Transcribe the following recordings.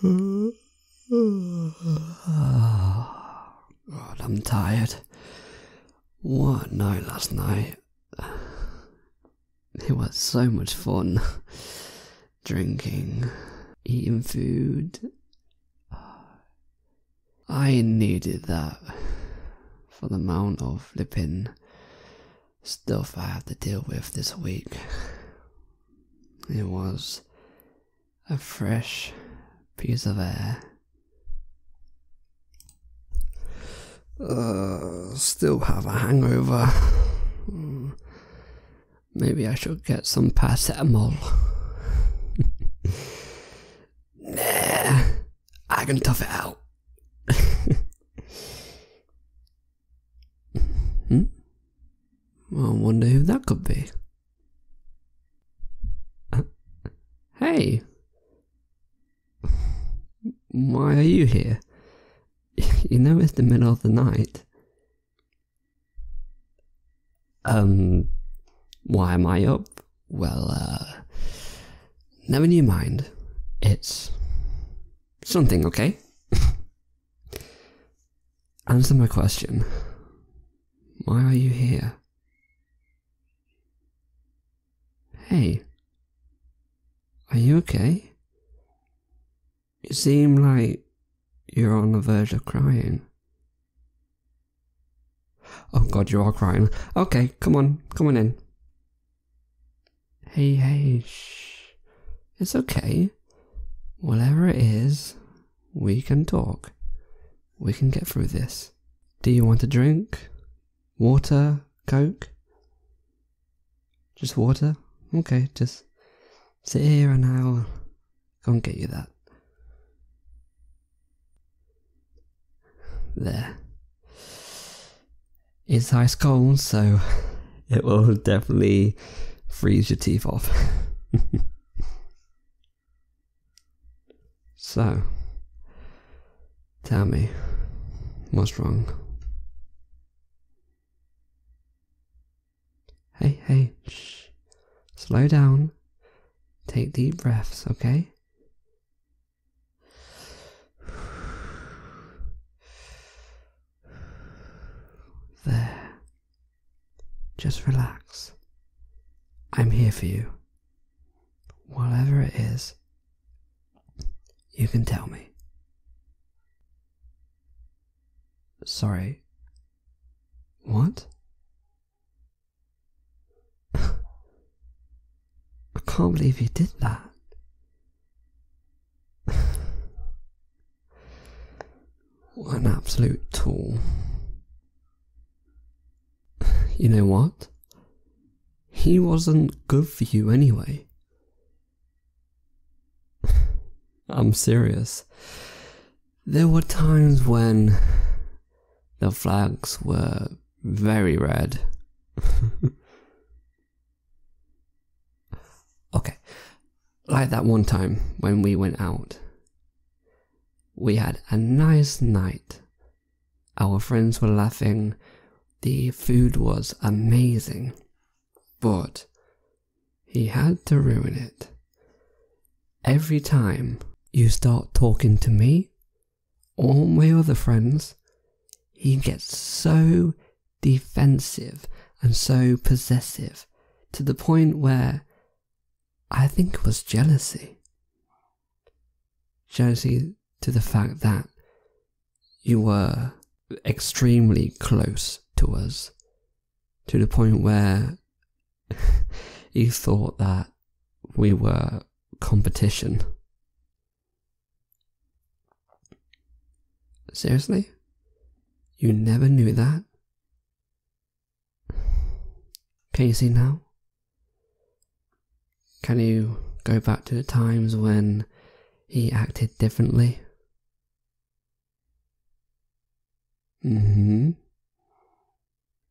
God, I'm tired. What a night last night. It was so much fun. Drinking, eating food. I needed that for the amount of flipping stuff I have to deal with this week. It was a fresh piece of air. Uh, still have a hangover. Hmm. Maybe I should get some paracetamol. nah, I can tough it out. hmm? I wonder who that could be. Hey, why are you here? You know it's the middle of the night. Um, why am I up? Well, uh, never you mind. It's something, okay? Answer my question. Why are you here? Hey, are you okay? You seem like you're on the verge of crying. Oh god, you are crying. Okay, come on, come on in. Hey, hey, shh. It's okay. Whatever it is, we can talk. We can get through this. Do you want a drink? Water? Coke? Just water? Okay, just sit here and I'll go and get you that. There. It's ice cold, so it will definitely freeze your teeth off. so, tell me, what's wrong? Hey, hey, shh. Slow down. Take deep breaths, okay? There. Just relax. I'm here for you. Whatever it is, you can tell me. Sorry. What? I can't believe you did that. what an absolute tool. You know what? He wasn't good for you anyway. I'm serious. There were times when the flags were very red. okay, like that one time when we went out. We had a nice night. Our friends were laughing. The food was amazing. But he had to ruin it. Every time you start talking to me or my other friends, he gets so defensive and so possessive to the point where I think it was jealousy. Jealousy to the fact that you were extremely close to us, to the point where he thought that we were competition. Seriously? You never knew that? Can you see now? Can you go back to the times when he acted differently? Mm hmm.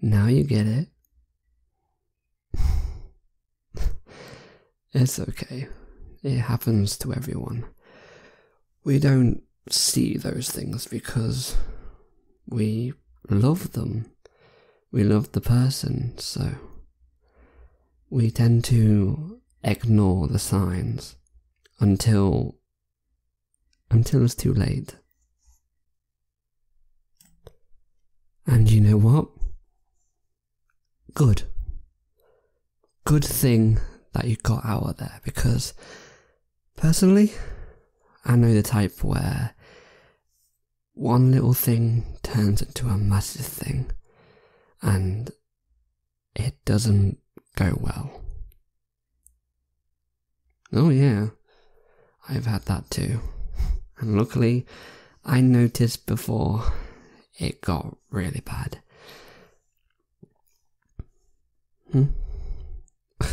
Now you get it. it's okay. It happens to everyone. We don't see those things because we love them. We love the person, so we tend to ignore the signs until until it's too late. And you know what? Good. Good thing that you got out of there because personally, I know the type where one little thing turns into a massive thing and it doesn't go well. Oh, yeah, I've had that too. And luckily, I noticed before it got really bad. Hmm?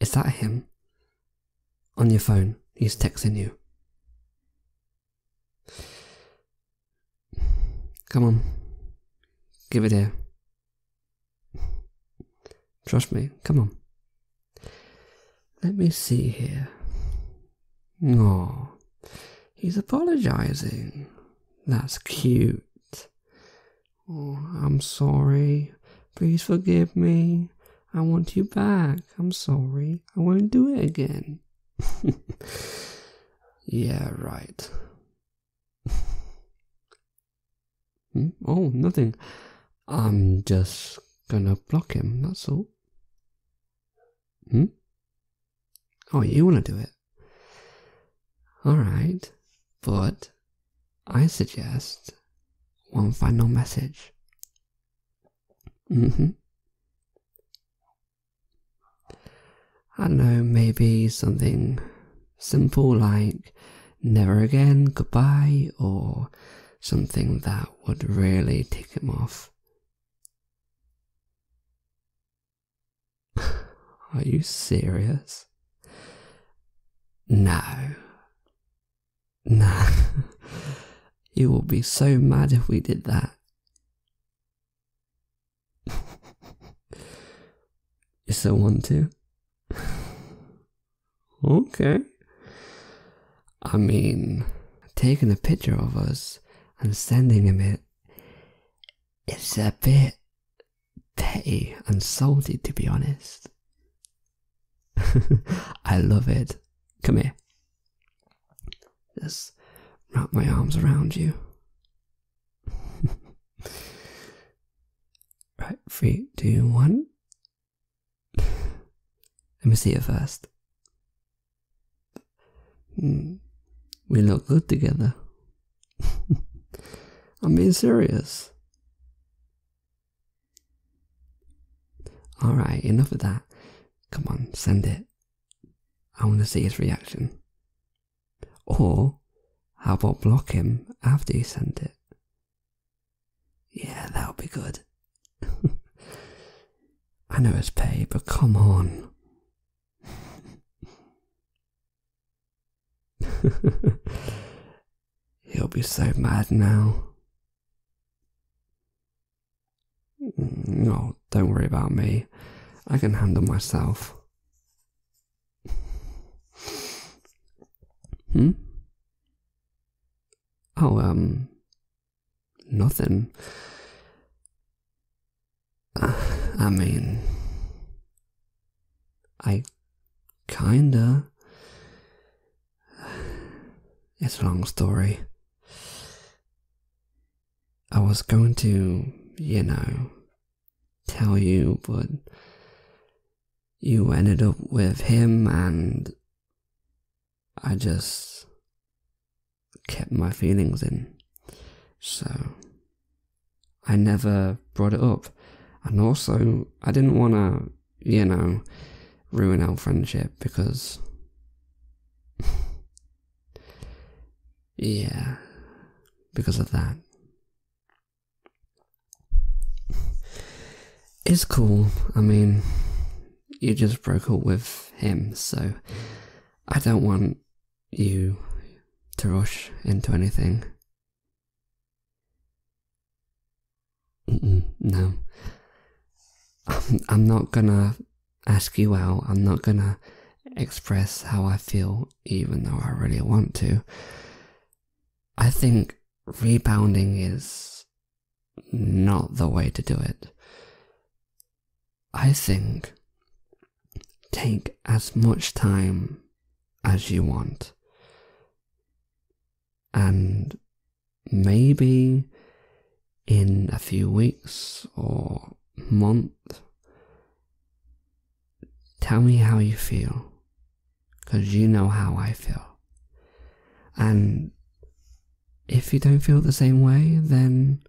Is that him? On your phone, he's texting you. Come on, give it here. Trust me, come on. Let me see here. Oh, he's apologizing. That's cute. Oh, I'm sorry. Please forgive me. I want you back. I'm sorry. I won't do it again. yeah, right. hmm? Oh, nothing. I'm just gonna block him, that's all. Hmm? Oh, you wanna do it? Alright, but I suggest one final message. Mm-hmm. I don't know, maybe something simple like never again, goodbye, or something that would really tick him off. Are you serious? No. No. you will be so mad if we did that. you still want to? Okay. I mean, taking a picture of us and sending him it, it's a bit petty and salty to be honest. I love it. Come here. Just wrap my arms around you. right, three, two, one. Let me see it first. Mm, we look good together. I'm being serious. Alright, enough of that. Come on, send it. I want to see his reaction. Or, how about block him after you send it? Yeah, that'll be good. I know it's pay, but come on. He'll be so mad now. No, don't worry about me. I can handle myself. Hmm? Oh, um, nothing. I mean, I kinda. It's a long story. I was going to, you know, tell you, but you ended up with him, and I just kept my feelings in. So I never brought it up. And also, I didn't want to, you know, ruin our friendship because. Yeah, because of that. It's cool. I mean, you just broke up with him, so I don't want you to rush into anything. Mm-mm, no. I'm, I'm not gonna ask you out. I'm not gonna express how I feel, even though I really want to. I think rebounding is not the way to do it. I think take as much time as you want And maybe in a few weeks or month, tell me how you feel. Because you know how I feel. And if you don't feel the same way, then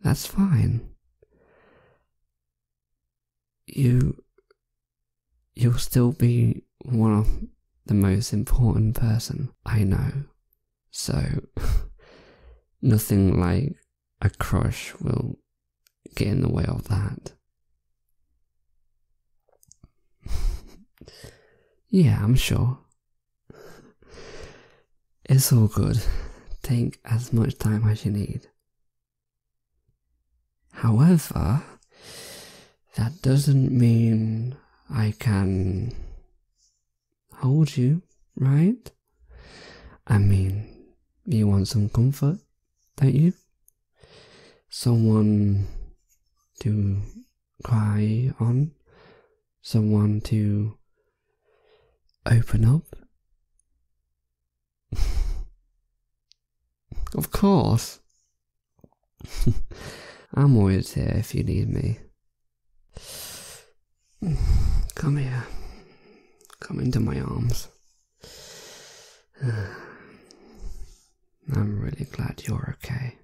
that's fine. You you'll still be one of the most important person I know. So nothing like a crush will get in the way of that. yeah, I'm sure. It's all good. Take as much time as you need. However, that doesn't mean I can hold you, right? I mean, you want some comfort, don't you? Someone to cry on, someone to open up. Of course. I'm always here if you need me. Come here. Come into my arms. I'm really glad you're okay.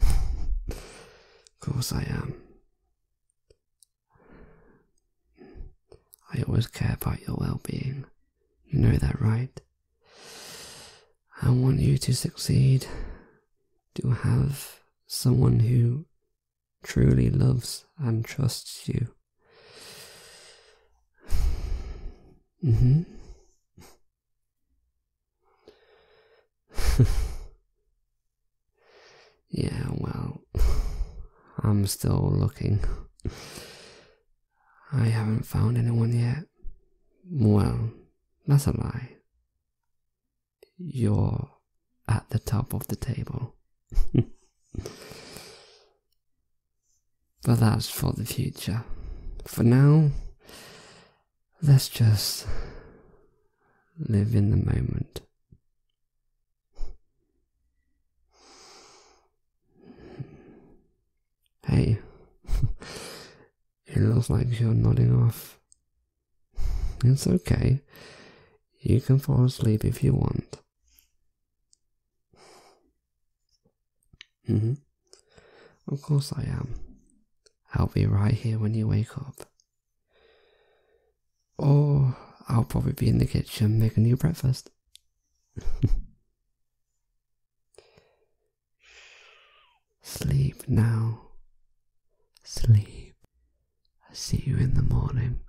of course I am. I always care about your well being. You know that, right? I want you to succeed, to have someone who truly loves and trusts you. Mm-hmm. yeah, well, I'm still looking. I haven't found anyone yet. Well, that's a lie. You're at the top of the table. but that's for the future. For now, let's just live in the moment. Hey, it looks like you're nodding off. It's okay. You can fall asleep if you want. Mm-hmm. Of course I am. I'll be right here when you wake up. Or I'll probably be in the kitchen making you breakfast. Sleep now. Sleep. I see you in the morning.